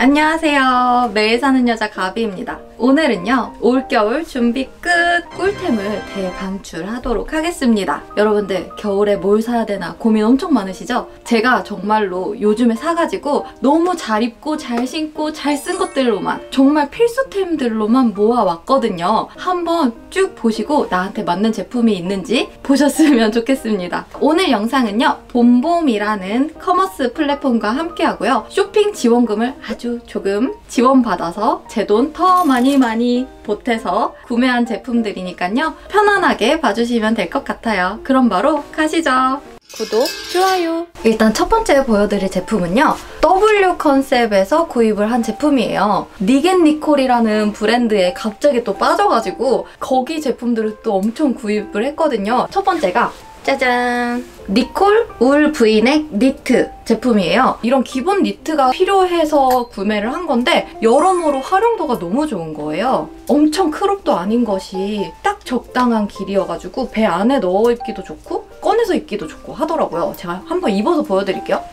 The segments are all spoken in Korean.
안녕하세요. 매일 사는 여자 가비입니다. 오늘은요, 올겨울 준비 끝 꿀템을 대방출하도록 하겠습니다. 여러분들, 겨울에 뭘 사야 되나 고민 엄청 많으시죠? 제가 정말로 요즘에 사가지고 너무 잘 입고 잘 신고 잘 쓴 것들로만 정말 필수템들로만 모아왔거든요. 한번 쭉 보시고 나한테 맞는 제품이 있는지 보셨으면 좋겠습니다. 오늘 영상은요, 봄봄이라는 commerce 플랫폼과 함께하고요. 쇼핑 지원금을 아주 조금 지원받아서 제 돈 더 많이 많이 보태서 구매한 제품들이니까요. 편안하게 봐주시면 될 것 같아요. 그럼 바로 가시죠. 구독, 좋아요. 일단 첫 번째 보여드릴 제품은요. W 컨셉에서 구입을 한 제품이에요. 니겐 니콜이라는 브랜드에 갑자기 또 빠져가지고 거기 제품들을 또 엄청 구입을 했거든요. 첫 번째가 짜잔! 니콜 울 브이넥 니트 제품이에요. 이런 기본 니트가 필요해서 구매를 한 건데 여러모로 활용도가 너무 좋은 거예요. 엄청 크롭도 아닌 것이 딱 적당한 길이여가지고 배 안에 넣어 입기도 좋고 꺼내서 입기도 좋고 하더라고요. 제가 한번 입어서 보여드릴게요.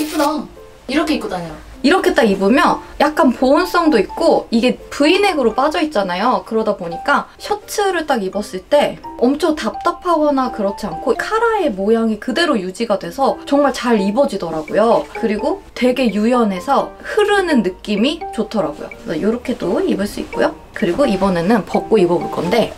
이쁘다. 이렇게 입고 다녀. 이렇게 딱 입으면 약간 보온성도 있고 이게 브이넥으로 빠져 있잖아요. 그러다 보니까 셔츠를 딱 입었을 때 엄청 답답하거나 그렇지 않고 카라의 모양이 그대로 유지가 돼서 정말 잘 입어지더라고요. 그리고 되게 유연해서 흐르는 느낌이 좋더라고요. 이렇게도 입을 수 있고요. 그리고 이번에는 벗고 입어볼 건데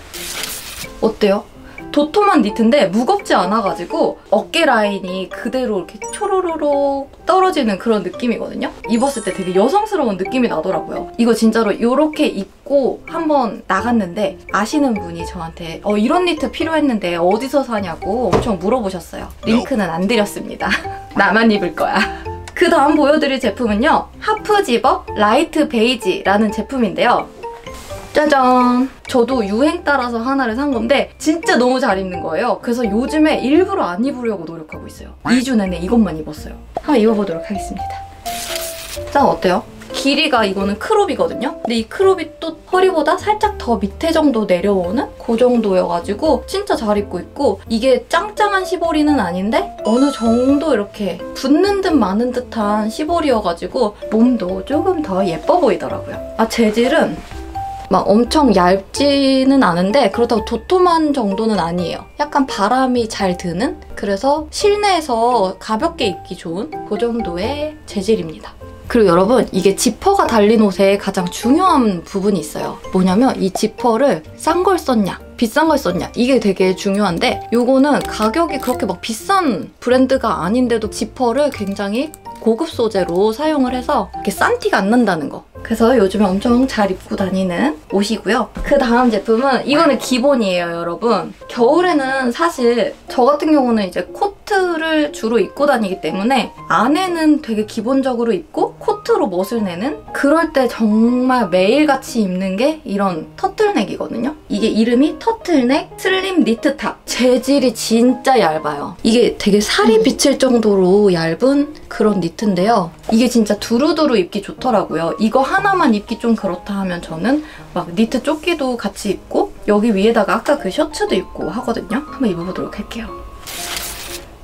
어때요? 도톰한 니트인데 무겁지 않아가지고 어깨 라인이 그대로 이렇게 초로로로 떨어지는 그런 느낌이거든요. 입었을 때 되게 여성스러운 느낌이 나더라고요. 이거 진짜로 이렇게 입고 한번 나갔는데 아시는 분이 저한테 어 이런 니트 필요했는데 어디서 사냐고 엄청 물어보셨어요. 링크는 안 드렸습니다. 나만 입을 거야. 그 다음 보여드릴 제품은요. half zip-up light beige라는 제품인데요. 짜잔! 저도 유행 따라서 하나를 산 건데 진짜 너무 잘 입는 거예요. 그래서 요즘에 일부러 안 입으려고 노력하고 있어요. 2주 내내 이것만 입었어요. 한번 입어보도록 하겠습니다. 짠 어때요? 길이가 이거는 crop이거든요? 근데 이 crop이 또 허리보다 살짝 더 밑에 정도 내려오는 그 정도여가지고 진짜 잘 입고 있고 이게 짱짱한 시보리는 아닌데 어느 정도 이렇게 붙는 듯 마는 듯한 시보리여가지고 몸도 조금 더 예뻐 보이더라고요. 아 재질은 막 엄청 얇지는 않은데 그렇다고 도톰한 정도는 아니에요. 약간 바람이 잘 드는? 그래서 실내에서 가볍게 입기 좋은 그 정도의 재질입니다. 그리고 여러분 이게 지퍼가 달린 옷에 가장 중요한 부분이 있어요. 뭐냐면 이 지퍼를 싼 걸 썼냐 비싼 걸 썼냐 이게 되게 중요한데 이거는 가격이 그렇게 막 비싼 브랜드가 아닌데도 지퍼를 굉장히 고급 소재로 사용을 해서 이렇게 싼 티가 안 난다는 거. 그래서 요즘에 엄청 잘 입고 다니는 옷이고요. 그 다음 제품은 이거는 기본이에요, 여러분. 겨울에는 사실 저 같은 경우는 이제 코트를 주로 입고 다니기 때문에 안에는 되게 기본적으로 입고 코트로 멋을 내는 그럴 때 정말 매일같이 입는 게 이런 터틀넥이거든요. 이게 이름이 터틀넥 슬림 니트탑. 재질이 진짜 얇아요. 이게 되게 살이 비칠 정도로 얇은 그런 니트인데요. 이게 진짜 두루두루 입기 좋더라고요. 이거 하나만 입기 좀 그렇다 하면 저는 막 니트 조끼도 같이 입고 여기 위에다가 아까 그 셔츠도 입고 하거든요. 한번 입어보도록 할게요.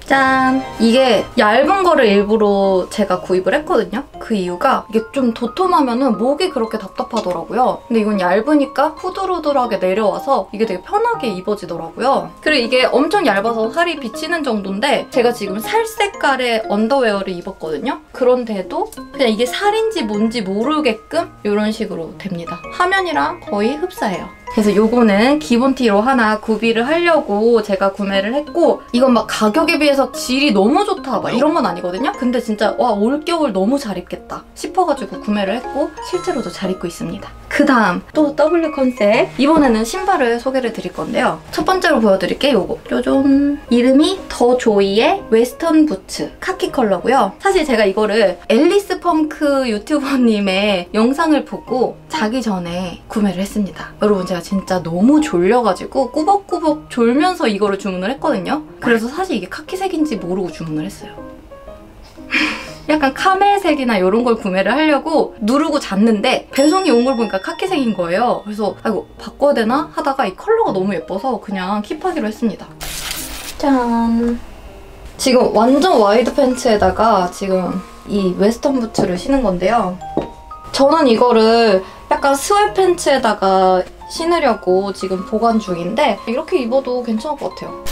짠! 이게 얇은 거를 일부러 제가 구입을 했거든요. 그 이유가 이게 좀 도톰하면 목이 그렇게 답답하더라고요. 근데 이건 얇으니까 후들후들하게 내려와서 이게 되게 편하게 입어지더라고요. 그리고 이게 엄청 얇아서 살이 비치는 정도인데 제가 지금 살 색깔의 언더웨어를 입었거든요. 그런데도 그냥 이게 살인지 뭔지 모르게끔 이런 식으로 됩니다. 화면이랑 거의 흡사해요. 그래서 요거는 기본 티로 하나 구비를 하려고 제가 구매를 했고 이건 막 가격에 비해서 질이 너무 좋다 막 이런 건 아니거든요. 근데 진짜 와 올겨울 너무 잘 입겠다 싶어가지고 구매를 했고 실제로도 잘 입고 있습니다. 그 다음 또 W 컨셉 이번에는 신발을 소개를 드릴 건데요. 첫 번째로 보여드릴 게 요거 요즘 이름이 더 조이의 western 부츠 카키 컬러고요. 사실 제가 이거를 앨리스 펑크 유튜버님의 영상을 보고 자기 전에 구매를 했습니다. 여러분 제가 진짜 너무 졸려가지고 꾸벅꾸벅 졸면서 이거를 주문을 했거든요. 그래서 사실 이게 카키색인지 모르고 주문을 했어요. 약간 카멜색이나 이런 걸 구매를 하려고 누르고 잤는데 배송이 온 걸 보니까 카키색인 거예요. 그래서 아이고 바꿔야 되나 하다가 이 컬러가 너무 예뻐서 그냥 keep하기로 했습니다. 짠! 지금 완전 wide 팬츠에다가 지금 이 western 부츠를 신은 건데요. 저는 이거를 약간 sweatpants에다가 신으려고 지금 보관 중인데 이렇게 입어도 괜찮을 것 같아요.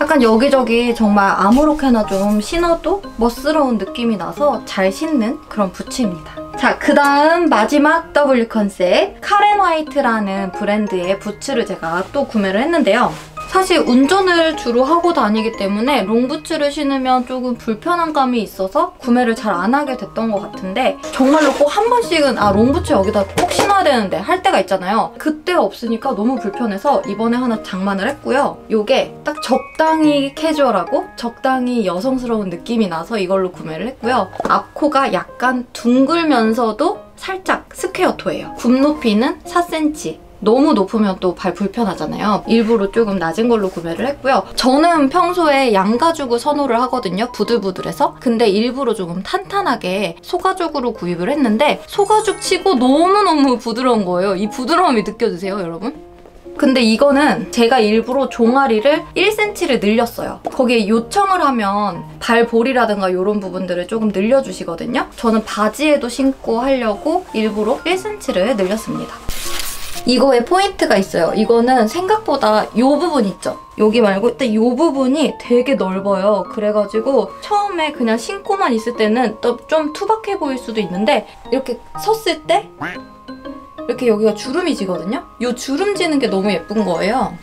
약간 여기저기 정말 아무렇게나 좀 신어도 멋스러운 느낌이 나서 잘 신는 그런 부츠입니다. 자, 그 다음 마지막 W 컨셉 카렌 화이트라는 브랜드의 부츠를 제가 또 구매를 했는데요. 사실 운전을 주로 하고 다니기 때문에 롱부츠를 신으면 조금 불편한 감이 있어서 구매를 잘 안 하게 됐던 것 같은데 정말로 꼭 한 번씩은 아 롱부츠 여기다 꼭 신어야 되는데 할 때가 있잖아요. 그때 없으니까 너무 불편해서 이번에 하나 장만을 했고요. 이게 딱 적당히 캐주얼하고 적당히 여성스러운 느낌이 나서 이걸로 구매를 했고요. 앞코가 약간 둥글면서도 살짝 square toe예요. 굽 높이는 4cm. 너무 높으면 또 발 불편하잖아요. 일부러 조금 낮은 걸로 구매를 했고요. 저는 평소에 양가죽을 선호를 하거든요. 부들부들해서. 근데 일부러 조금 탄탄하게 소가죽으로 구입을 했는데 소가죽 치고 너무너무 부드러운 거예요. 이 부드러움이 느껴지세요, 여러분? 근데 이거는 제가 일부러 종아리를 1cm를 늘렸어요. 거기에 요청을 하면 발볼이라든가 이런 부분들을 조금 늘려주시거든요. 저는 바지에도 신고 하려고 일부러 1cm를 늘렸습니다. 이거에 포인트가 있어요. 이거는 생각보다 이 부분 있죠? 여기 말고 일단 이 부분이 되게 넓어요. 그래가지고 처음에 그냥 신고만 있을 때는 또좀 투박해 보일 수도 있는데 이렇게 섰을 때 이렇게 여기가 주름이 지거든요? 이 주름 지는 게 너무 예쁜 거예요.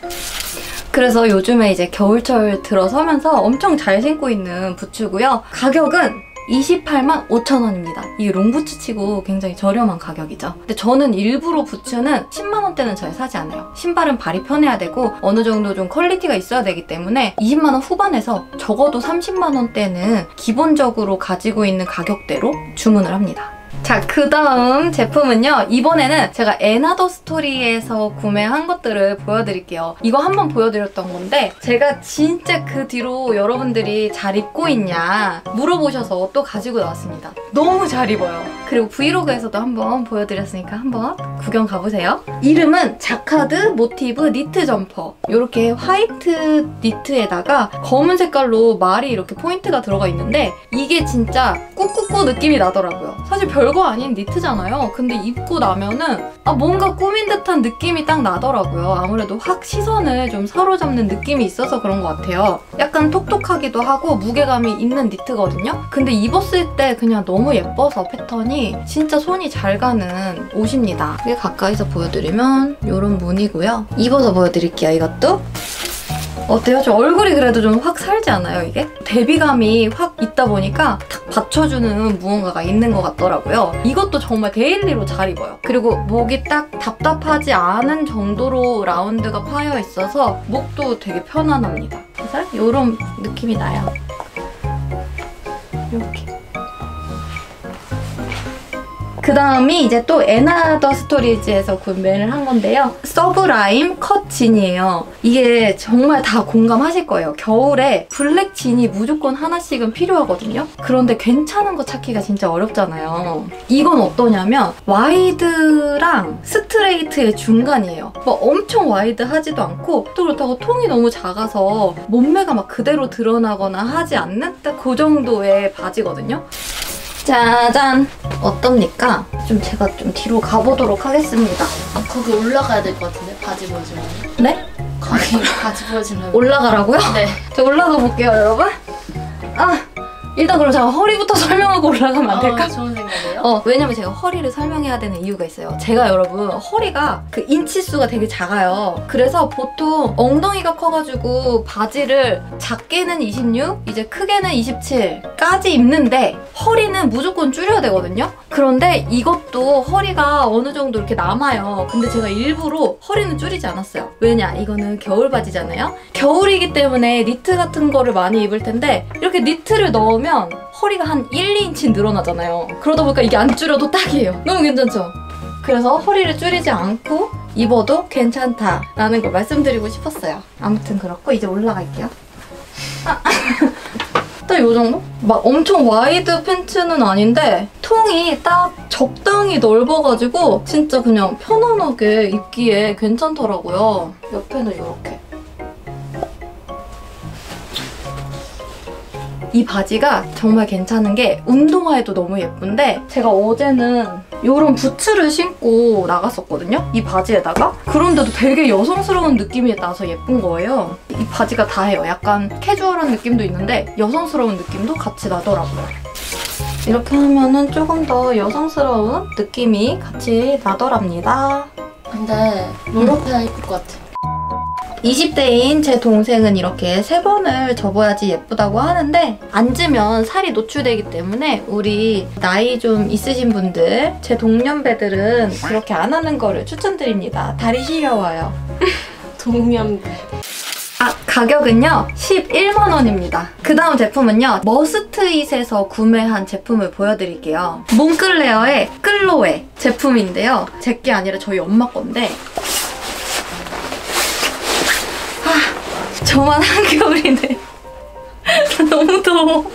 그래서 요즘에 이제 겨울철 들어서면서 엄청 잘 신고 있는 부츠고요. 가격은 28만 5천 원입니다. 이 롱부츠 치고 굉장히 저렴한 가격이죠. 근데 저는 일부러 부츠는 10만 원대는 잘 사지 않아요. 신발은 발이 편해야 되고 어느 정도 좀 quality가 있어야 되기 때문에 20만 원 후반에서 적어도 30만 원대는 기본적으로 가지고 있는 가격대로 주문을 합니다. 자, 그 다음 제품은요. 이번에는 제가 & Other Stories에서 구매한 것들을 보여드릴게요. 이거 한번 보여드렸던 건데 제가 진짜 그 뒤로 여러분들이 잘 입고 있냐 물어보셔서 또 가지고 나왔습니다. 너무 잘 입어요. 그리고 브이로그에서도 한번 보여드렸으니까 한번 구경 가보세요. 이름은 자카드 모티브 니트 점퍼. 이렇게 화이트 니트에다가 검은 색깔로 말이 이렇게 포인트가 들어가 있는데 이게 진짜 꾸안꾸 느낌이 나더라고요. 사실 별거 아닌 니트잖아요. 근데 입고 나면은 아 뭔가 꾸민 듯한 느낌이 딱 나더라고요. 아무래도 확 시선을 좀 사로잡는 느낌이 있어서 그런 것 같아요. 약간 톡톡하기도 하고 무게감이 있는 니트거든요. 근데 입었을 때 그냥 너무 예뻐서 패턴이 진짜 손이 잘 가는 옷입니다. 이게 가까이서 보여드리면 이런 무늬고요. 입어서 보여드릴게요, 이것도. 어때요? 저 얼굴이 그래도 좀 확 살지 않아요, 이게? 대비감이 확 있다 보니까 탁 받쳐주는 무언가가 있는 것 같더라고요. 이것도 정말 daily로 잘 입어요. 그리고 목이 딱 답답하지 않은 정도로 라운드가 파여 있어서 목도 되게 편안합니다. 그래서 이런 느낌이 나요. 이렇게. 그 다음이 이제 또 & Other Stories에서 구매를 한 건데요. Sublime Cut Jean이에요. 이게 정말 다 공감하실 거예요. 겨울에 블랙 진이 무조건 하나씩은 필요하거든요. 그런데 괜찮은 거 찾기가 진짜 어렵잖아요. 이건 어떠냐면 wide랑 스트레이트의 중간이에요. 뭐 엄청 wide하지도 않고 또 그렇다고 통이 너무 작아서 몸매가 막 그대로 드러나거나 하지 않는 딱 그 정도의 바지거든요. 짜잔! 어떻습니까? 좀 제가 좀 뒤로 가보도록 하겠습니다. 아, 거기 올라가야 될 것 같은데 바지 보여주면 네? 거기 바지 보여주면 올라가라고요? 네 저 올라가 볼게요, 여러분. 아, 일단 그럼 제가 허리부터 설명하고 올라가면 안 될까? 어, 좋은 생각이에요 어, 왜냐면 제가 허리를 설명해야 되는 이유가 있어요. 제가 여러분, 허리가 그 인치수가 되게 작아요. 그래서 보통 엉덩이가 커가지고 바지를 작게는 26, 이제 크게는 27까지 입는데 허리는 무조건 줄여야 되거든요? 그런데 이것도 허리가 어느 정도 이렇게 남아요. 근데 제가 일부러 허리는 줄이지 않았어요. 왜냐? 이거는 겨울 바지잖아요? 겨울이기 때문에 니트 같은 거를 많이 입을 텐데 이렇게 니트를 넣으면 허리가 한 1, 2인치 늘어나잖아요. 그러다 보니까 이게 안 줄여도 딱이에요. 너무 괜찮죠? 그래서 허리를 줄이지 않고 입어도 괜찮다라는 걸 말씀드리고 싶었어요. 아무튼 그렇고 이제 올라갈게요. 딱 이 정도? 막 엄청 wide 팬츠는 아닌데 통이 딱 적당히 넓어가지고 진짜 그냥 편안하게 입기에 괜찮더라고요. 옆에는 이렇게. 이 바지가 정말 괜찮은 게 운동화에도 너무 예쁜데 제가 어제는 이런 부츠를 신고 나갔었거든요. 이 바지에다가 그런데도 되게 여성스러운 느낌이 나서 예쁜 거예요. 이 바지가 다 해요. 약간 캐주얼한 느낌도 있는데 여성스러운 느낌도 같이 나더라고요. 이렇게 하면은 조금 더 여성스러운 느낌이 같이 나더랍니다. 근데 roll-up해야 이쁠 것 같아. 20대인 제 동생은 이렇게 세 번을 접어야지 예쁘다고 하는데 앉으면 살이 노출되기 때문에 우리 나이 좀 있으신 분들 제 동년배들은 그렇게 안 하는 거를 추천드립니다. 다리 시려워요. 동면 아 가격은요 11만 원입니다. 그 다음 제품은요 머스트잇에서 구매한 제품을 보여드릴게요. 몽클레어의 끌로에 제품인데요. 제 게 아니라 저희 엄마 건데 저만 한겨울이네. 너무 더워.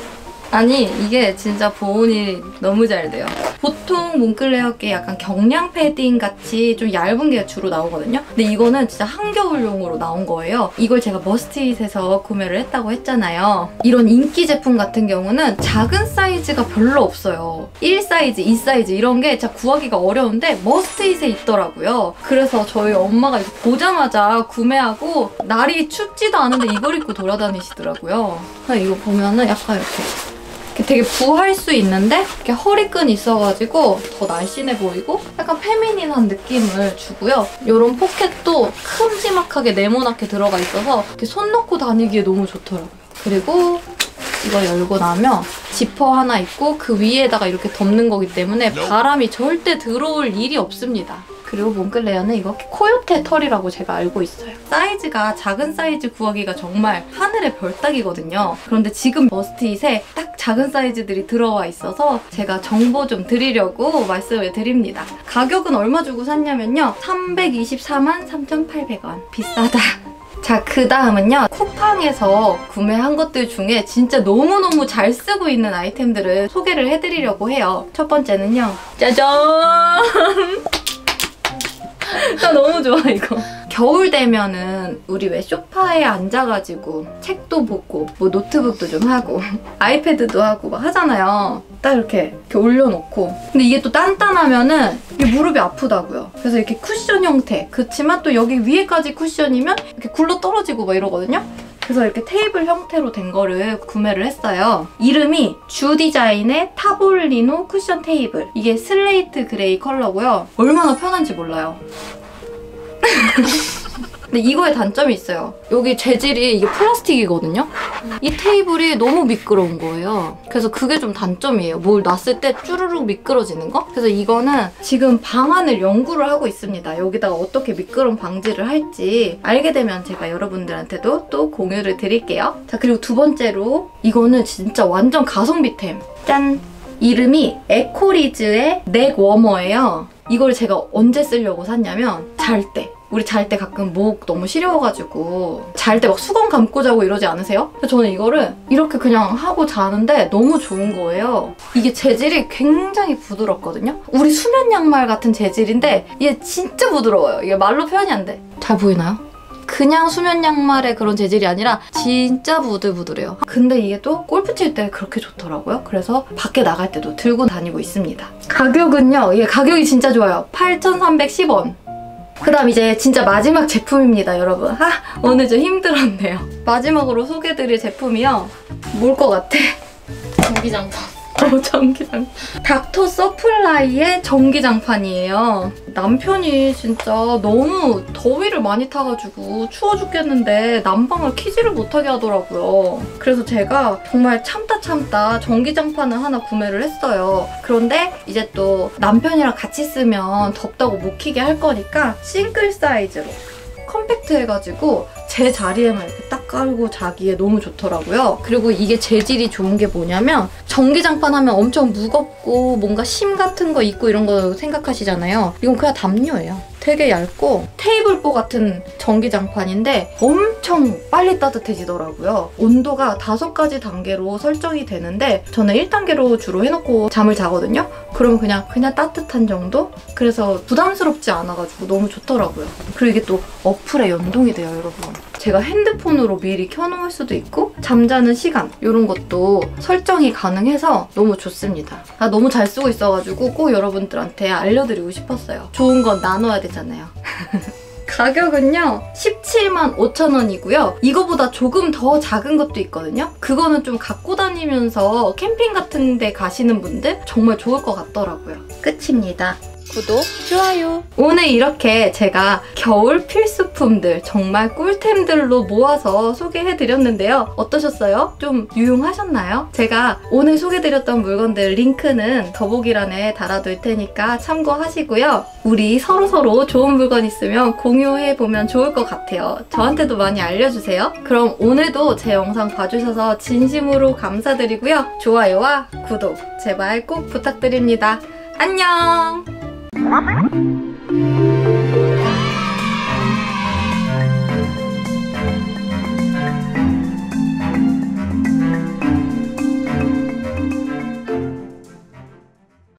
아니 이게 진짜 보온이 너무 잘 돼요. 보통 몽클레어 게 약간 경량 패딩 같이 좀 얇은 게 주로 나오거든요. 근데 이거는 진짜 한겨울용으로 나온 거예요. 이걸 제가 머스트잇에서 구매를 했다고 했잖아요. 이런 인기 제품 같은 경우는 작은 사이즈가 별로 없어요. 1 사이즈, 2 사이즈 이런 게 진짜 구하기가 어려운데 머스트잇에 있더라고요. 그래서 저희 엄마가 이거 보자마자 구매하고 날이 춥지도 않은데 이걸 입고 돌아다니시더라고요. 이거 보면은 약간 이렇게 되게 부할 수 있는데 이렇게 허리끈 있어가지고 더 날씬해 보이고 약간 feminine한 느낌을 주고요. 이런 포켓도 큼지막하게 네모나게 들어가 있어서 이렇게 손 넣고 다니기에 너무 좋더라고요. 그리고 이거 열고 나면 지퍼 하나 있고 그 위에다가 이렇게 덮는 거기 때문에 바람이 절대 들어올 일이 없습니다. 그리고 몽클레어는 이거 코요테 털이라고 제가 알고 있어요. 사이즈가 작은 사이즈 구하기가 정말 하늘의 별따기거든요. 그런데 지금 머스트잇에 딱 작은 사이즈들이 들어와 있어서 제가 정보 좀 드리려고 말씀을 드립니다. 가격은 얼마 주고 샀냐면요. 324만 3,800원. 비싸다. 자, 그 다음은요. 쿠팡에서 구매한 것들 중에 진짜 너무너무 잘 쓰고 있는 아이템들을 소개를 해드리려고 해요. 첫 번째는요. 짜잔! 나 너무 좋아, 이거. 겨울 되면은 우리 왜 소파에 앉아가지고 책도 보고 뭐 노트북도 좀 하고 아이패드도 하고 막 하잖아요. 딱 이렇게, 이렇게 올려놓고. 근데 이게 또 단단하면은 이게 무릎이 아프다고요. 그래서 이렇게 쿠션 형태. 그렇지만 또 여기 위에까지 쿠션이면 이렇게 굴러 떨어지고 막 이러거든요. 그래서 이렇게 테이블 형태로 된 거를 구매를 했어요. 이름이 주 디자인의 타볼리노 쿠션 테이블. 이게 slate gray 컬러고요. 얼마나 편한지 몰라요. 근데 이거에 단점이 있어요. 여기 재질이 이게 플라스틱이거든요? 이 테이블이 너무 미끄러운 거예요. 그래서 그게 좀 단점이에요. 뭘 놨을 때 쭈루룩 미끄러지는 거? 그래서 이거는 지금 방안을 연구를 하고 있습니다. 여기다가 어떻게 미끄럼 방지를 할지 알게 되면 제가 여러분들한테도 또 공유를 드릴게요. 자, 그리고 두 번째로 이거는 진짜 완전 가성비템. 짠! 이름이 에코리즈의 넥 워머예요. 이걸 제가 언제 쓰려고 샀냐면 잘 때. 우리 잘 때 가끔 목 너무 시려워가지고 잘 때 막 수건 감고 자고 이러지 않으세요? 저는 이거를 이렇게 그냥 하고 자는데 너무 좋은 거예요. 이게 재질이 굉장히 부드럽거든요. 우리 수면 양말 같은 재질인데 이게 진짜 부드러워요. 이게 말로 표현이 안 돼. 잘 보이나요? 그냥 수면 양말의 그런 재질이 아니라 진짜 부들부들해요. 근데 이게 또 골프 칠 때 그렇게 좋더라고요. 그래서 밖에 나갈 때도 들고 다니고 있습니다. 가격은요. 이게 가격이 진짜 좋아요. 8,310원. 그 다음 이제 진짜 마지막 제품입니다, 여러분. 아, 오늘 좀 힘들었네요. 마지막으로 소개드릴 제품이요. 뭘 것 같아? 전기장판. 어, 전기장. 닥터 서플라이의 전기장판이에요. 남편이 진짜 너무 더위를 많이 타가지고 추워 죽겠는데 난방을 키지를 못하게 하더라고요. 그래서 제가 정말 참다 참다 전기장판을 하나 구매를 했어요. 그런데 이제 또 남편이랑 같이 쓰면 덥다고 못 키게 할 거니까 싱글 사이즈로 컴팩트해가지고 제 자리에만 이렇게 딱 깔고 자기에 너무 좋더라고요. 그리고 이게 재질이 좋은 게 뭐냐면 전기장판 하면 엄청 무겁고 뭔가 심 같은 거 있고 이런 거 생각하시잖아요. 이건 그냥 담요예요. 되게 얇고 테이블보 같은 전기장판인데 엄청 빨리 따뜻해지더라고요. 온도가 다섯 가지 단계로 설정이 되는데 저는 1단계로 주로 해놓고 잠을 자거든요. 그러면 그냥 그냥 따뜻한 정도? 그래서 부담스럽지 않아가지고 너무 좋더라고요. 그리고 이게 또 어플에 연동이 돼요, 여러분. 제가 핸드폰으로 미리 켜놓을 수도 있고 잠자는 시간 이런 것도 설정이 가능해서 너무 좋습니다. 아, 너무 잘 쓰고 있어가지고 꼭 여러분들한테 알려드리고 싶었어요. 좋은 건 나눠야 되잖아요. 가격은요 17만 5천 원이고요 이거보다 조금 더 작은 것도 있거든요 그거는 좀 갖고 다니면서 캠핑 같은 데 가시는 분들 정말 좋을 것 같더라고요 끝입니다 구독, 좋아요. 오늘 이렇게 제가 겨울 필수품들 정말 꿀템들로 모아서 소개해드렸는데요. 어떠셨어요? 좀 유용하셨나요? 제가 오늘 소개드렸던 물건들 링크는 더보기란에 달아둘 테니까 참고하시고요. 우리 서로서로 좋은 물건 있으면 공유해보면 좋을 것 같아요. 저한테도 많이 알려주세요. 그럼 오늘도 제 영상 봐주셔서 진심으로 감사드리고요. 좋아요와 구독 제발 꼭 부탁드립니다. 안녕! Mm-hmm.